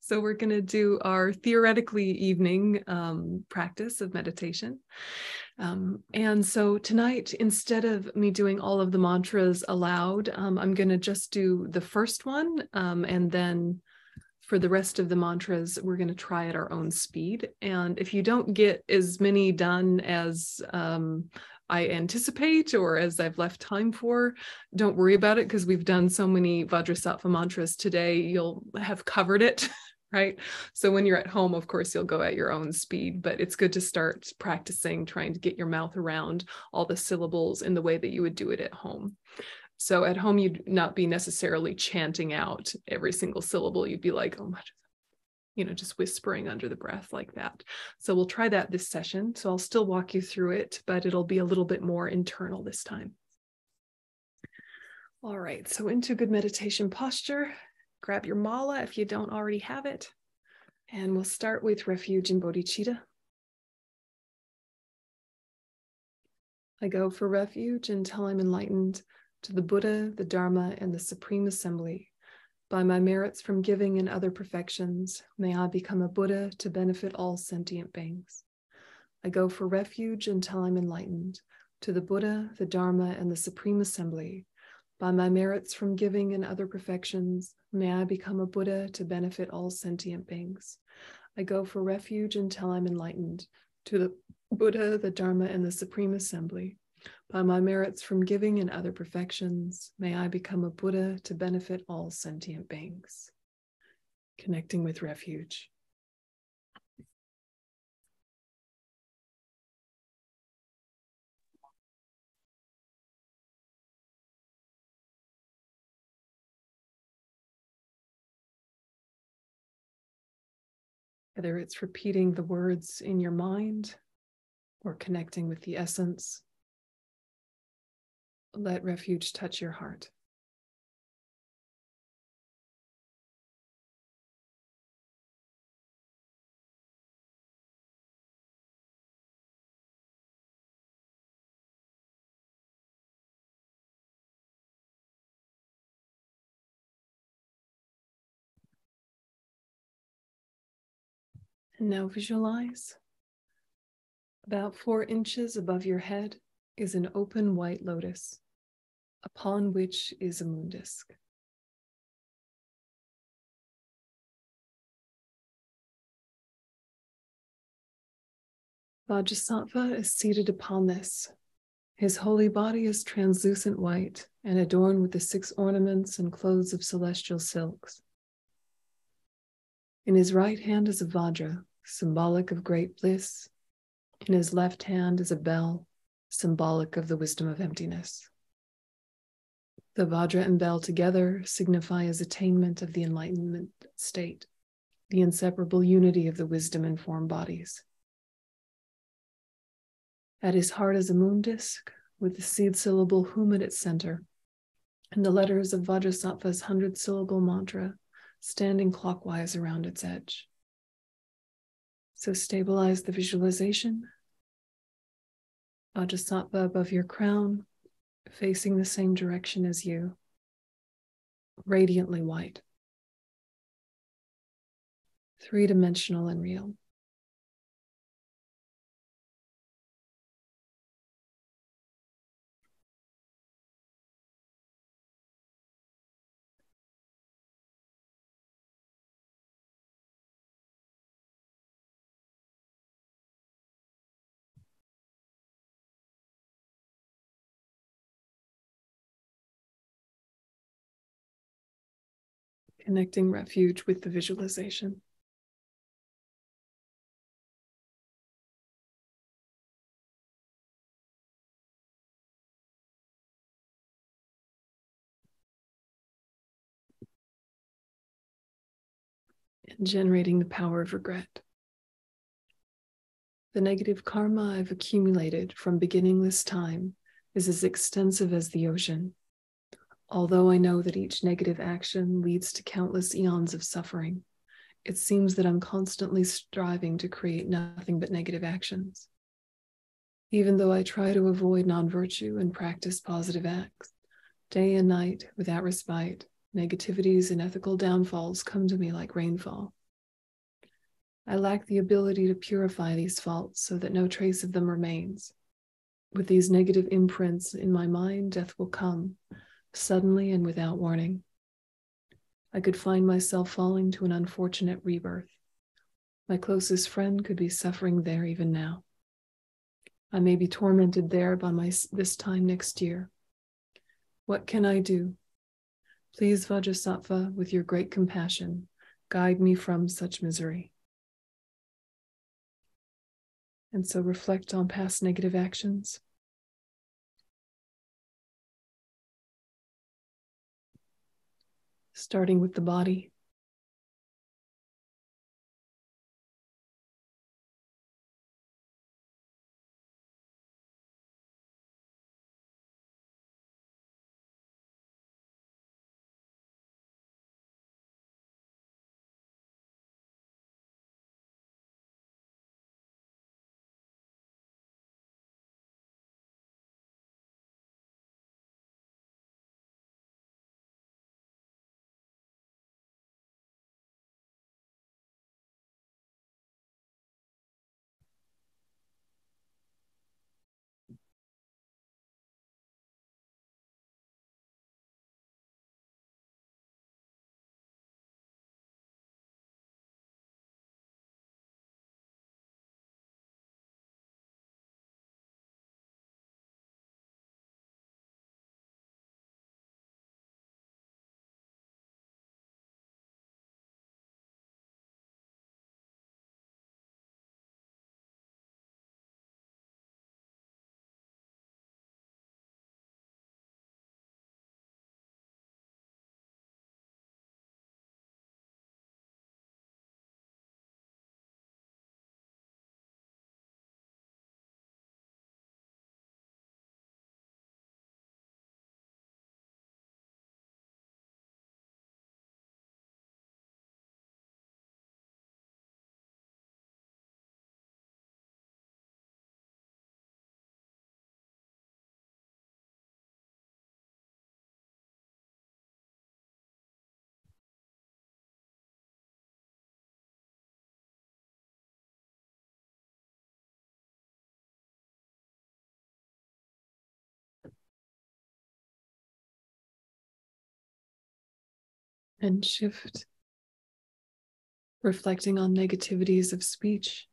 So, we're going to do our theoretically evening um, practice of meditation. Um, and so, tonight, instead of me doing all of the mantras aloud, um, I'm going to just do the first one. Um, and then for the rest of the mantras, we're going to try at our own speed. And if you don't get as many done as um, I anticipate or as I've left time for, don't worry about it because we've done so many Vajrasattva mantras today, you'll have covered it. Right. So when you're at home, of course, you'll go at your own speed, but it's good to start practicing trying to get your mouth around all the syllables in the way that you would do it at home. So at home, you'd not be necessarily chanting out every single syllable. You'd be like, oh, much you know, just whispering under the breath like that. So we'll try that this session. So I'll still walk you through it, but it'll be a little bit more internal this time. All right, so into good meditation posture. Grab your mala if you don't already have it. And we'll start with refuge in bodhicitta. I go for refuge until I'm enlightened to the Buddha, the Dharma, and the Supreme Assembly by my merits from giving and other perfections, may I become a Buddha to benefit all sentient beings. I go for refuge until I'm enlightened to the Buddha, the Dharma, and the Supreme Assembly. By my merits from giving and other perfections, may I become a Buddha to benefit all sentient beings. I go for refuge until I'm enlightened to the Buddha, the Dharma, and the Supreme Assembly. By my merits from giving and other perfections, may I become a Buddha to benefit all sentient beings. Connecting with refuge. Whether it's repeating the words in your mind or connecting with the essence let refuge touch your heart. And now visualize about four inches above your head is an open white lotus upon which is a moon disk. Vajrasattva is seated upon this. His holy body is translucent white and adorned with the six ornaments and clothes of celestial silks. In his right hand is a Vajra, symbolic of great bliss. In his left hand is a bell, symbolic of the wisdom of emptiness. The Vajra and bell together signify as attainment of the enlightenment state, the inseparable unity of the wisdom and form bodies. At his heart is a moon disk with the seed syllable hum at its center, and the letters of Vajrasattva's hundred syllable mantra standing clockwise around its edge. So stabilize the visualization. Vajrasattva above your crown, facing the same direction as you, radiantly white, three dimensional and real. Connecting refuge with the visualization. And generating the power of regret. The negative karma I've accumulated from beginningless time is as extensive as the ocean Although I know that each negative action leads to countless eons of suffering, it seems that I'm constantly striving to create nothing but negative actions. Even though I try to avoid non virtue and practice positive acts, day and night without respite, negativities and ethical downfalls come to me like rainfall. I lack the ability to purify these faults so that no trace of them remains. With these negative imprints in my mind, death will come suddenly and without warning. I could find myself falling to an unfortunate rebirth. My closest friend could be suffering there even now. I may be tormented there by my this time next year. What can I do? Please, Vajrasattva, with your great compassion, guide me from such misery. And so reflect on past negative actions. Starting with the body. And shift, reflecting on negativities of speech.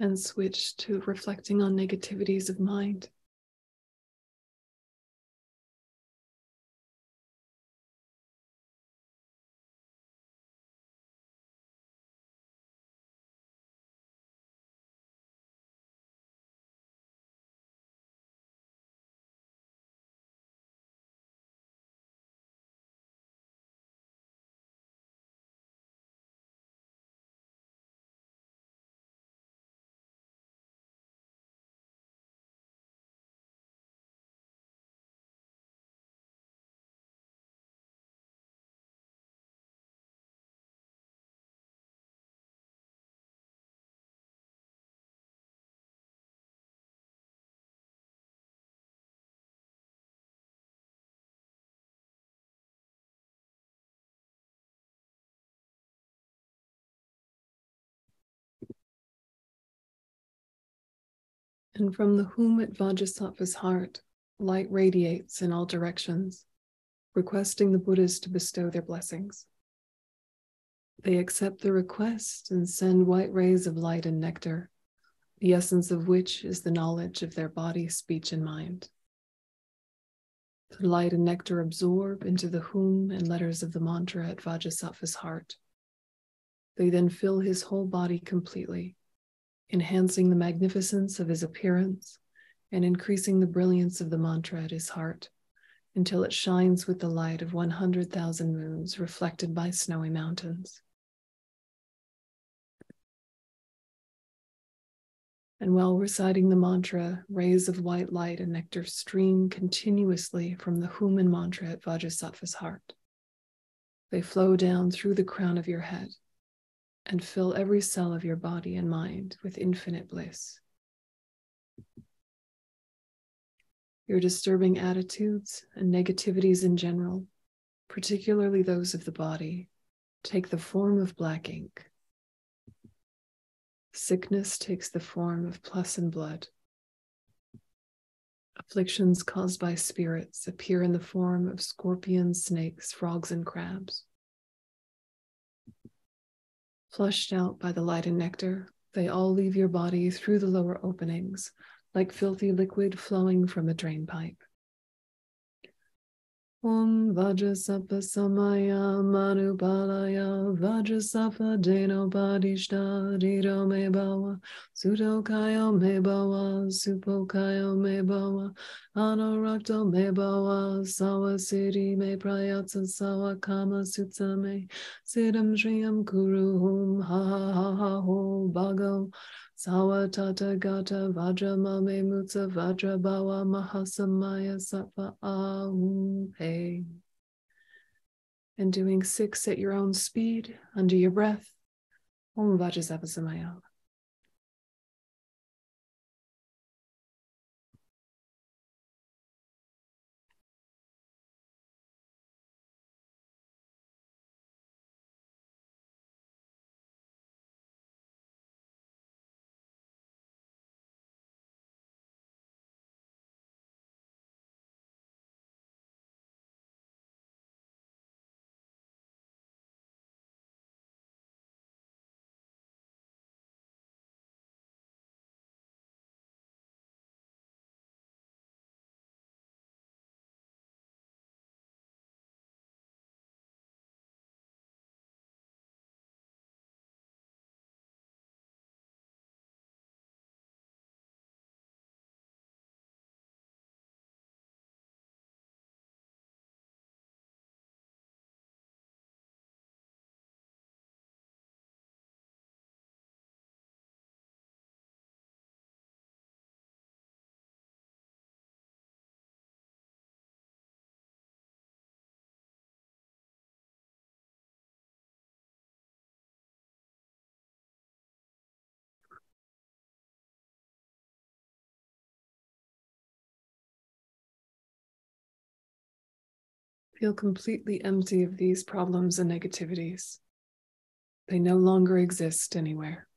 And switch to reflecting on negativities of mind. And from the hum at Vajrasattva's heart, light radiates in all directions, requesting the Buddhas to bestow their blessings. They accept the request and send white rays of light and nectar, the essence of which is the knowledge of their body, speech, and mind. The light and nectar absorb into the hum and letters of the mantra at Vajrasattva's heart. They then fill his whole body completely, enhancing the magnificence of his appearance and increasing the brilliance of the mantra at his heart until it shines with the light of 100,000 moons reflected by snowy mountains. And while reciting the mantra, rays of white light and nectar stream continuously from the Human mantra at Vajrasattva's heart. They flow down through the crown of your head and fill every cell of your body and mind with infinite bliss. Your disturbing attitudes and negativities in general, particularly those of the body, take the form of black ink Sickness takes the form of pus and blood. Afflictions caused by spirits appear in the form of scorpions, snakes, frogs, and crabs. Flushed out by the light and nectar, they all leave your body through the lower openings, like filthy liquid flowing from a drain pipe. ॐ भज सफ समाया मारुपालाय भज सप जैनपादिष्ठा रीर मय भाव सुरौखाय मय भवा सुखाय मय भाव आनौ रच मय भवा सा मय प्राय सामा सु मयि शिरं श्रियं कुरु हों हाहा हों भागव Sawatata Gata Vajra Mame Mutsa Vajra Bawa Mahasamaya Sattva Ahupe. And doing six at your own speed under your breath. Om Vajrasapasamaya. Feel completely empty of these problems and negativities. They no longer exist anywhere.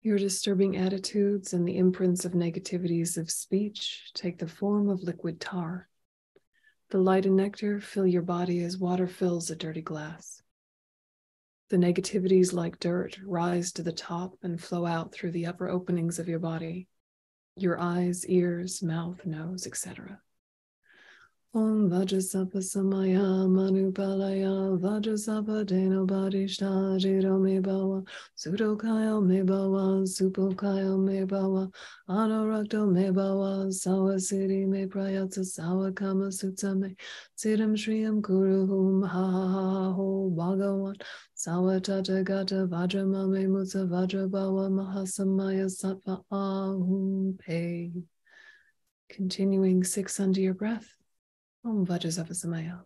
Your disturbing attitudes and the imprints of negativities of speech take the form of liquid tar. The light and nectar fill your body as water fills a dirty glass. The negativities, like dirt, rise to the top and flow out through the upper openings of your body, your eyes, ears, mouth, nose, etc. Om Vajrasappa Samaya Manupalaya Vajrasappa Deno Badishta Jiro Me Bawa Sudokayo Me Bawa Supokayo Me Bawa Anorakto Me Bawa Sawa Me Prayatsa Sawa Kama Sutta Siddham Shriyam Kuru Hum Ha Ha Ha Ho Bhagawan Sawa Tata Gata Vajra Mame Mutsa Vajra Mahasamaya Sattva Ahum Pe Continuing six under your breath. Om Vajrasapasamaya.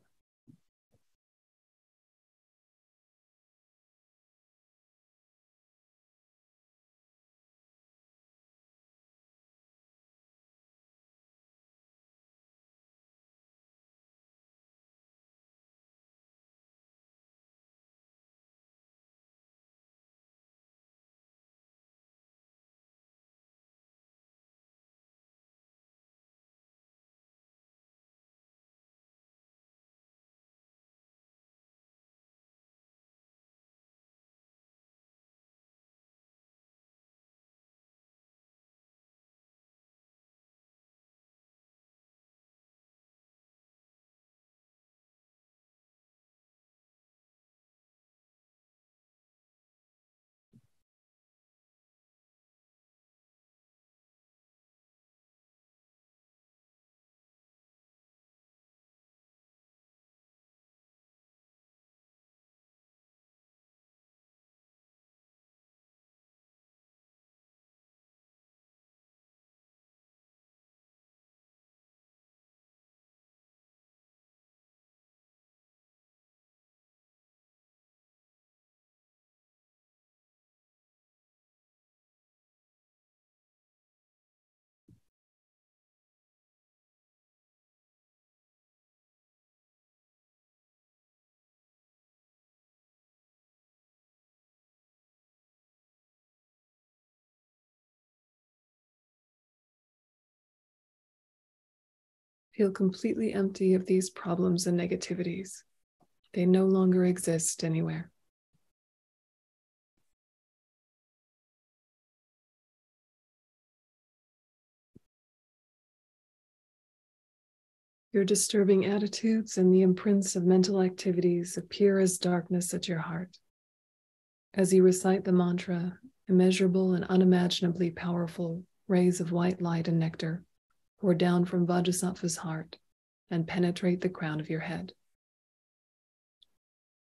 Feel completely empty of these problems and negativities. They no longer exist anywhere. Your disturbing attitudes and the imprints of mental activities appear as darkness at your heart. As you recite the mantra, immeasurable and unimaginably powerful rays of white light and nectar pour down from Vajrasattva's heart and penetrate the crown of your head.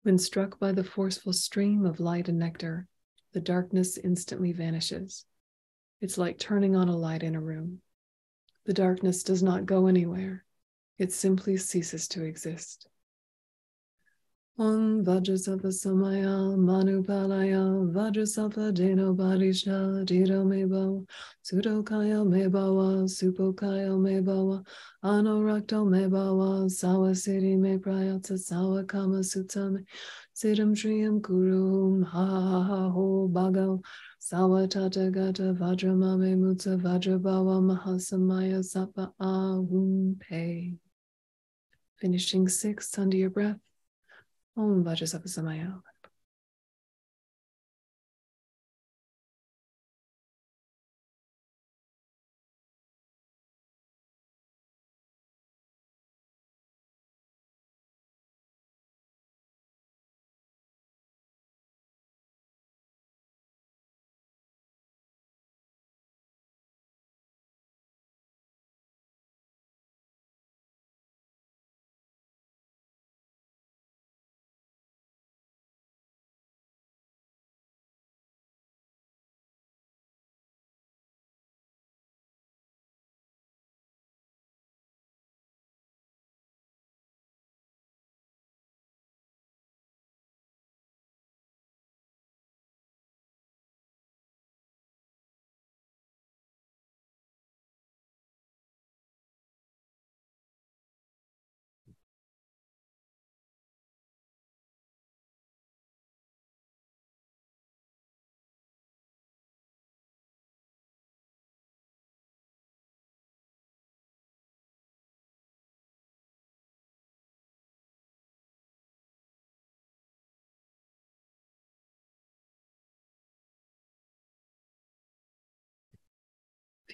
When struck by the forceful stream of light and nectar, the darkness instantly vanishes. It's like turning on a light in a room. The darkness does not go anywhere, it simply ceases to exist. Om Vajrasattva Samaya Manupalaya Vajrasattva Deno Barisha Dito Mebo Sudokaya Mebawa Supokaya Mebawa Anorakto Mebawa Sawa Siddhi Me Prayatsa Sawa Kama Sutame Siddham Shriyam Kurum Ha Ha Ha Ho Bhagav Sawa Tata Gata Vajramame Mutsa Vajrabawa Mahasamaya Sapa Ahum Pe Finishing six under your breath. Om Vajrasattva Samaya.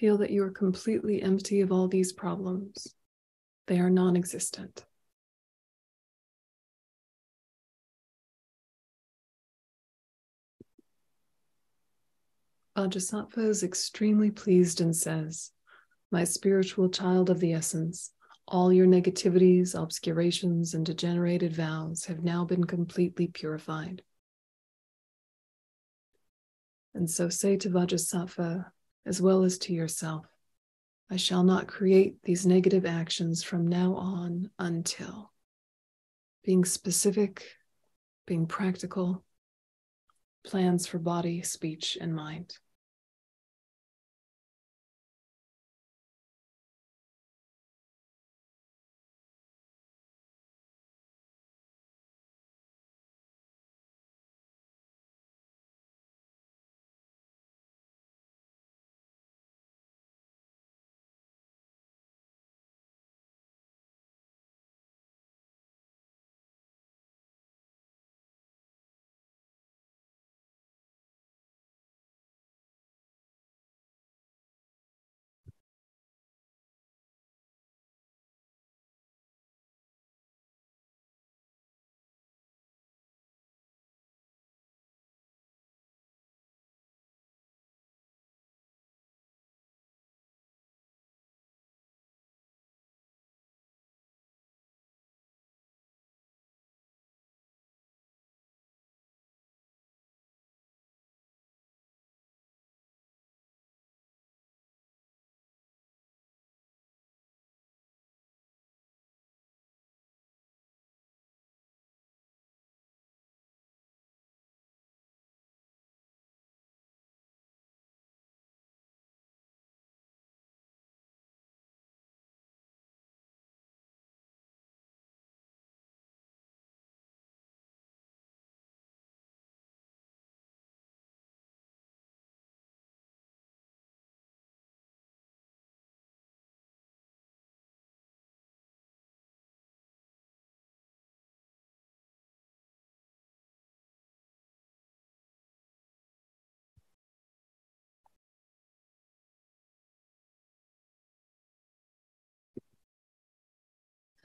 Feel that you are completely empty of all these problems. They are non existent. Vajrasattva is extremely pleased and says, My spiritual child of the essence, all your negativities, obscurations, and degenerated vows have now been completely purified. And so say to Vajrasattva, as well as to yourself, I shall not create these negative actions from now on until. Being specific, being practical, plans for body, speech, and mind.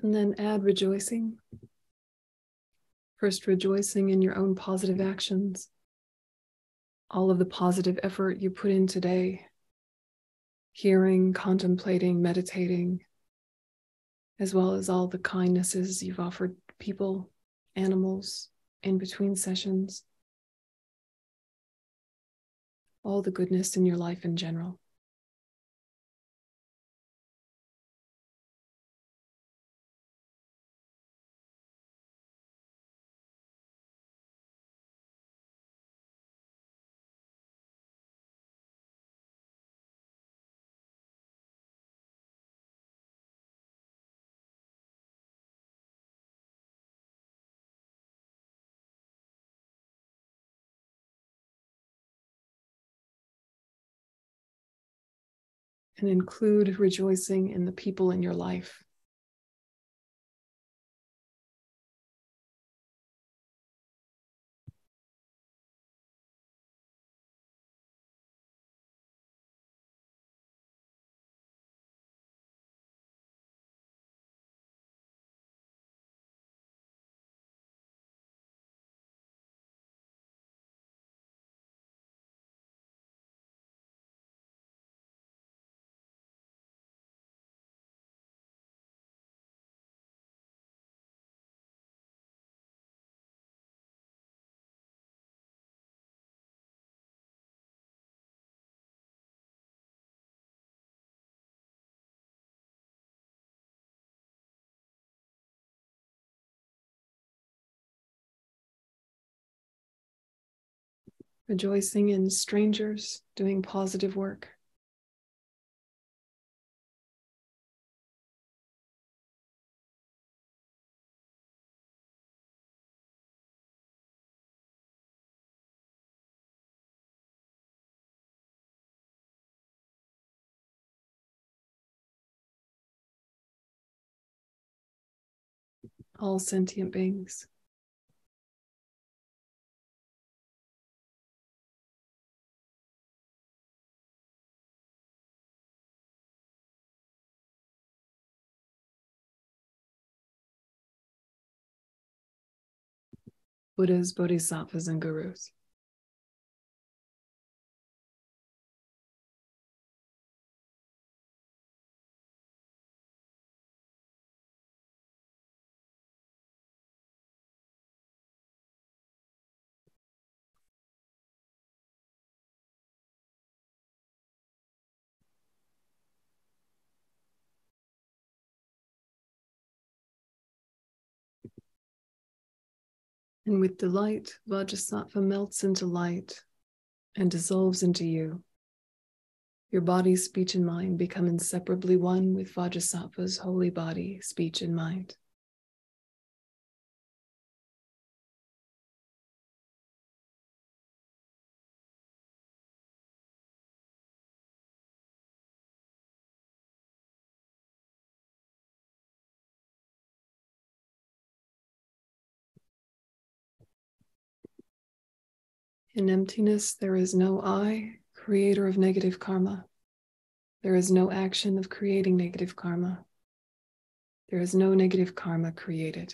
And then add rejoicing. First, rejoicing in your own positive actions, all of the positive effort you put in today, hearing, contemplating, meditating, as well as all the kindnesses you've offered people, animals, in between sessions, all the goodness in your life in general. And include rejoicing in the people in your life. Rejoicing in strangers doing positive work. All sentient beings. Buddhas, Bodhisattvas, and Gurus. And with delight, Vajrasattva melts into light and dissolves into you. Your body, speech, and mind become inseparably one with Vajrasattva's holy body, speech, and mind. In emptiness, there is no I, creator of negative karma. There is no action of creating negative karma. There is no negative karma created.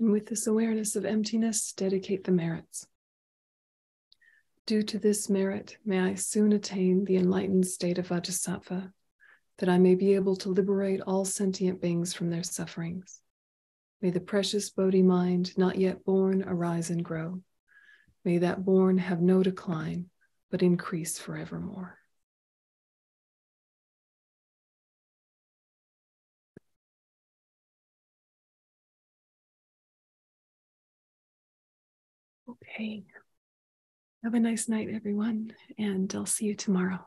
And with this awareness of emptiness, dedicate the merits. Due to this merit, may I soon attain the enlightened state of Vajrasattva, that I may be able to liberate all sentient beings from their sufferings. May the precious Bodhi mind, not yet born, arise and grow. May that born have no decline, but increase forevermore. Okay. Have a nice night, everyone, and I'll see you tomorrow.